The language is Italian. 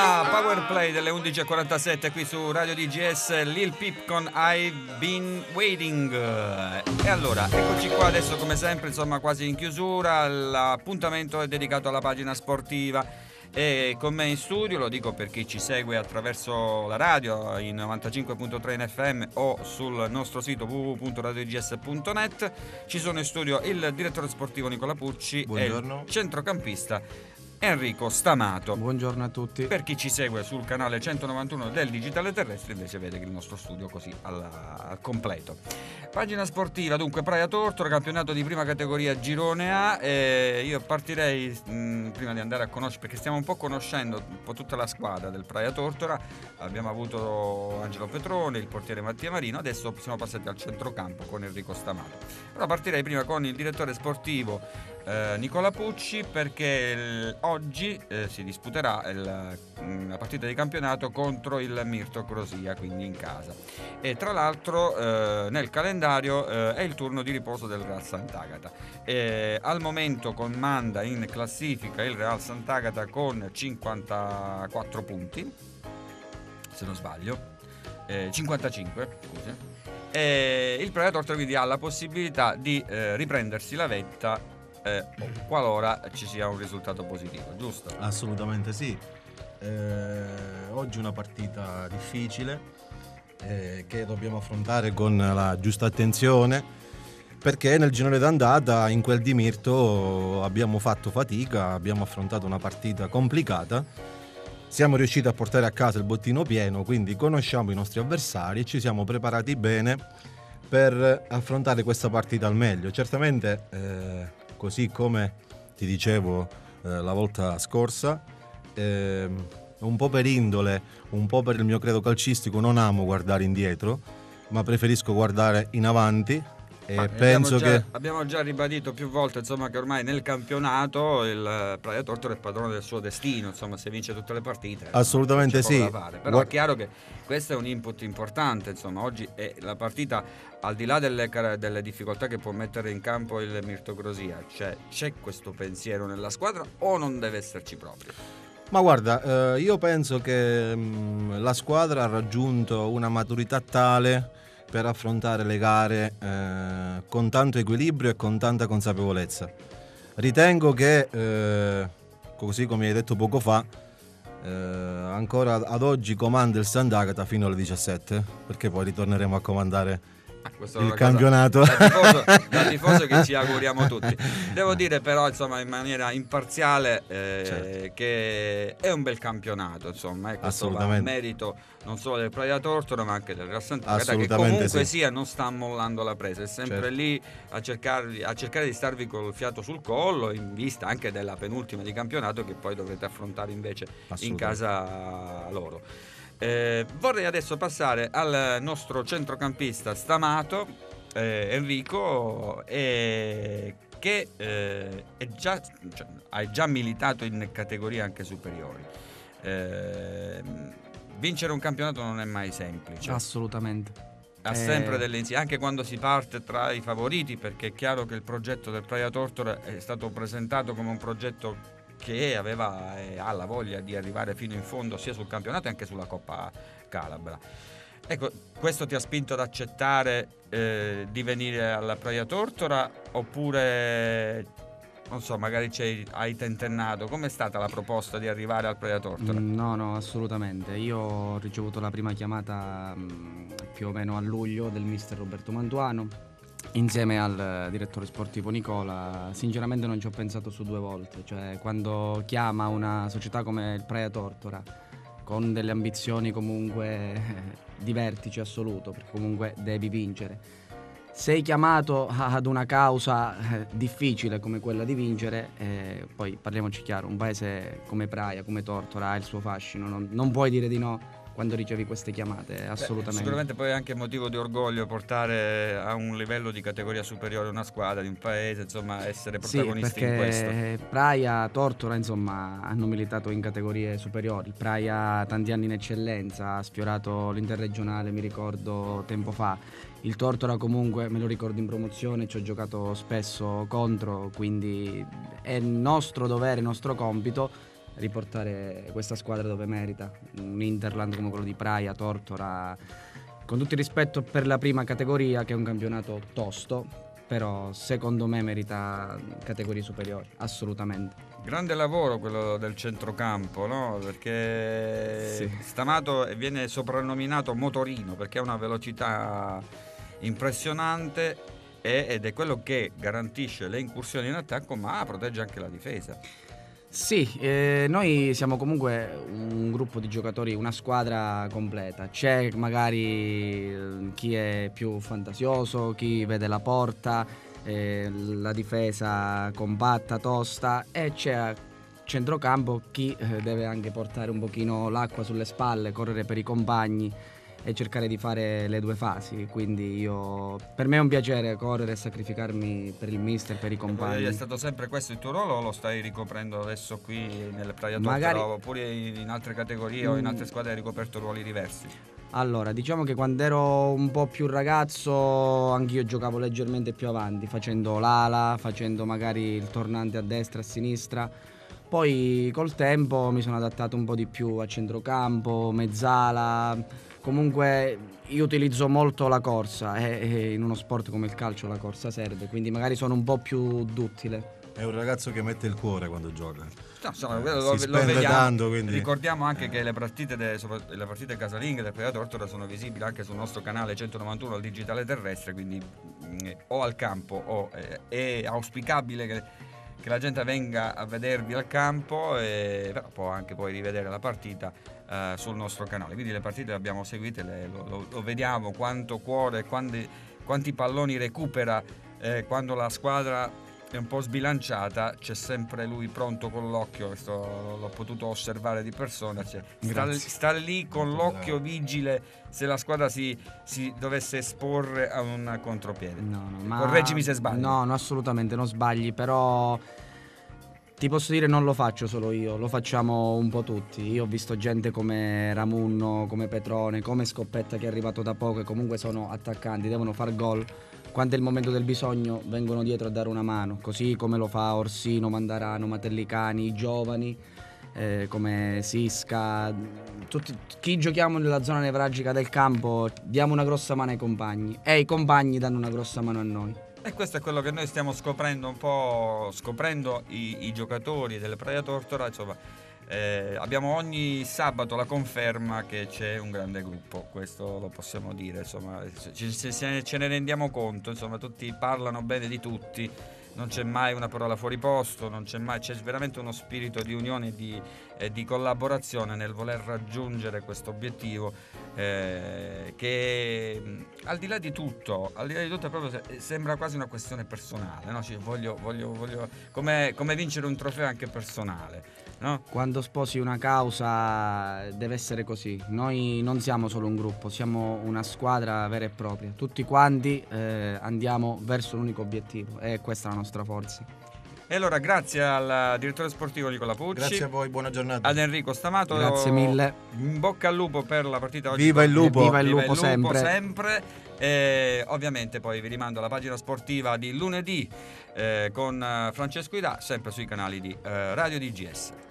la power play delle 11.47 qui su Radio DGS Lil Peep con I've Been Waiting. E allora eccoci qua adesso come sempre insomma quasi in chiusura. L'appuntamento è dedicato alla pagina sportiva. E con me in studio, lo dico per chi ci segue attraverso la radio in 95.3 in FM o sul nostro sito www.radiogs.net, ci sono in studio il direttore sportivo Nicola Pucci Buongiorno. e il centrocampista Enrico Stamato. Buongiorno a tutti. Per chi ci segue sul canale 191 del Digitale Terrestre invece vede che il nostro studio così alla- al completo. Pagina sportiva, dunque Praia Tortora, campionato di prima categoria Girone A. e io partirei mh, prima di andare a conoscere, perché stiamo un po' conoscendo un po' tutta la squadra del Praia Tortora. Abbiamo avuto Angelo Petrone, il portiere Mattia Marino, adesso siamo passati al centrocampo con Enrico Stamato. Però partirei prima con il direttore sportivo eh, Nicola Pucci perché il- oggi eh, si disputerà il- mm, la partita di campionato contro il Mirto Crosia, quindi in casa. E tra l'altro eh, nel calendario eh, è il turno di riposo del Real Sant'Agata. E al momento comanda in classifica il Real Sant'Agata con 54 punti, se non sbaglio, Eh, 55, scusi. E il Predator quindi ha la possibilità di eh, riprendersi la vetta eh, qualora ci sia un risultato positivo, giusto? Assolutamente sì. Eh, oggi una partita difficile eh, che dobbiamo affrontare con la giusta attenzione perché nel girone d'andata in quel di Mirto abbiamo fatto fatica, abbiamo affrontato una partita complicata. Siamo riusciti a portare a casa il bottino pieno, quindi conosciamo i nostri avversari e ci siamo preparati bene per affrontare questa partita al meglio. Certamente, eh, così come ti dicevo eh, la volta scorsa, ehm, un po' per indole, un po' per il mio credo calcistico, non amo guardare indietro, ma preferisco guardare in avanti e Ma penso abbiamo già, che... abbiamo già ribadito più volte insomma, che ormai nel campionato il Praia Tortoro è padrone del suo destino, insomma, se vince tutte le partite. Assolutamente sì. fare. Però Guar- è chiaro che questo è un input importante, insomma, oggi è la partita al di là delle, delle difficoltà che può mettere in campo il Mirto Grosia, cioè c'è questo pensiero nella squadra o non deve esserci proprio? Ma guarda, eh, io penso che mm, la squadra ha raggiunto una maturità tale per affrontare le gare eh, con tanto equilibrio e con tanta consapevolezza. Ritengo che, eh, così come hai detto poco fa, eh, ancora ad oggi comanda il Sant'Agata fino alle 17, perché poi ritorneremo a comandare Ah, questa è il campionato. Da tifoso, da tifoso che ci auguriamo tutti. Devo dire però insomma in maniera imparziale eh, Certo. che è un bel campionato insomma e questo va a merito non solo del Praia Tortoro ma anche del Sant'Agata che comunque sì. sia non sta mollando la presa, è sempre Certo. lì a, cercarvi- a cercare di starvi col fiato sul collo in vista anche della penultima di campionato che poi dovrete affrontare invece in casa loro. Eh, vorrei adesso passare al nostro centrocampista stamato, eh, Enrico, eh, che è già, cioè, ha già militato in categorie anche superiori. Eh, vincere un campionato non è mai semplice. Assolutamente. Ha Eh, sempre delle insi- anche quando si parte tra i favoriti, perché è chiaro che il progetto del Praia Tortora è stato presentato come un progetto che aveva e ha la voglia di arrivare fino in fondo sia sul campionato che anche sulla Coppa Calabra. Ecco, questo ti ha spinto ad accettare eh, di venire alla Praia Tortora oppure non so, magari hai, tentennato. Com'è stata la proposta di arrivare al Praia Tortora? Mm, No, no, assolutamente. Io ho ricevuto la prima chiamata mm, più o meno a luglio del mister Roberto Mantuano insieme al eh, direttore sportivo Nicola. Sinceramente non ci ho pensato su due volte, cioè quando chiama una società come il Praia Tortora con delle ambizioni comunque eh, di vertice assoluto, perché comunque devi vincere. Sei chiamato ad una causa eh, difficile come quella di vincere, eh, poi parliamoci chiaro, un paese come Praia, come Tortora ha il suo fascino, non, non puoi dire di no quando ricevi queste chiamate, Beh, assolutamente. Sicuramente poi è anche motivo di orgoglio portare a un livello di categoria superiore una squadra di un paese, insomma, essere Sì, protagonisti in questo. Praia, Tortora, insomma, hanno militato in categorie superiori. Praia tanti anni in eccellenza, ha sfiorato l'interregionale, mi ricordo tempo fa. Il Tortora comunque me lo ricordo in promozione, ci ho giocato spesso contro, quindi è nostro dovere, nostro compito riportare questa squadra dove merita. Un Interland come quello di Praia, Tortora, con tutto il rispetto per la prima categoria che è un campionato tosto, però secondo me merita categorie superiori, assolutamente. Grande lavoro quello del centrocampo, no? Perché sì. Stamato viene soprannominato motorino perché ha una velocità impressionante ed è quello che garantisce le incursioni in attacco ma protegge anche la difesa. Sì, eh, noi siamo comunque un gruppo di giocatori, una squadra completa. C'è magari eh, chi è più fantasioso, chi vede la porta, eh, la difesa compatta, tosta e c'è a centrocampo chi eh, deve anche portare un pochino l'acqua sulle spalle, correre per i compagni e cercare di fare le due fasi. Quindi io, per me è un piacere correre e sacrificarmi per il mister, per i compagni. È stato sempre questo il tuo ruolo o lo stai ricoprendo adesso qui nelle Praia Magari... oppure in altre categorie mm. o in altre squadre hai ricoperto ruoli diversi? Allora, diciamo che quando ero un po' più ragazzo anch'io giocavo leggermente più avanti, facendo l'ala, facendo magari il tornante a destra, a sinistra. Poi col tempo mi sono adattato un po' di più a centrocampo, mezzala Comunque io utilizzo molto la corsa e, e in uno sport come il calcio la corsa serve, quindi magari sono un po' più duttile. È un ragazzo che mette il cuore quando gioca. No, insomma, eh, lo, lo vediamo. Tanto, quindi... Ricordiamo anche eh. che le partite, de, le partite casalinghe del Predator Tortora sono visibili anche sul nostro canale 191 al digitale terrestre, quindi mh, mm, o al campo o eh, è auspicabile che che la gente venga a vedervi al campo e però può anche poi rivedere la partita eh, sul nostro canale. Quindi le partite le abbiamo seguite, le, lo, lo, vediamo quanto cuore, quanti, quanti palloni recupera eh, quando la squadra è un po' sbilanciata, c'è sempre lui pronto con l'occhio, questo l'ho potuto osservare di persona, cioè, sta, sta, lì con l'occhio vigile se la squadra si, si, dovesse esporre a un contropiede. No, no, Correggimi se sbaglio. No, no, assolutamente non sbagli, però ti posso dire non lo faccio solo io, lo facciamo un po' tutti. Io ho visto gente come Ramunno, come Petrone, come Scoppetta che è arrivato da poco e comunque sono attaccanti, devono far gol quando è il momento del bisogno vengono dietro a dare una mano, così come lo fa Orsino, Mandarano, Matellicani, i giovani eh, come Sisca, tutti, chi giochiamo nella zona nevralgica del campo diamo una grossa mano ai compagni e i compagni danno una grossa mano a noi. E questo è quello che noi stiamo scoprendo un po', scoprendo i, i giocatori delle Praia Tortora, insomma eh, abbiamo ogni sabato la conferma che c'è un grande gruppo, questo lo possiamo dire, insomma, ce, ce, ce ne rendiamo conto, insomma, tutti parlano bene di tutti non c'è mai una parola fuori posto, c'è, mai, c'è veramente uno spirito di unione e di, eh, di, collaborazione nel voler raggiungere questo obiettivo eh, che al di là di tutto, al di là di tutto proprio, sembra quasi una questione personale, no? cioè, voglio, voglio, voglio, come, come vincere un trofeo anche personale. No? Quando sposi una causa deve essere così. Noi non siamo solo un gruppo, siamo una squadra vera e propria. Tutti quanti eh, andiamo verso un unico obiettivo e questa è la nostra forza. E allora grazie al direttore sportivo Nicola Pucci. Grazie a voi, buona giornata. Ad Enrico Stamato. Grazie mille. In bocca al lupo per la partita oggi. Viva il lupo. Viva il lupo, Viva il lupo sempre. sempre. E ovviamente poi vi rimando alla pagina sportiva di lunedì eh, con Francesco Ida, sempre sui canali di eh, Radio DGS.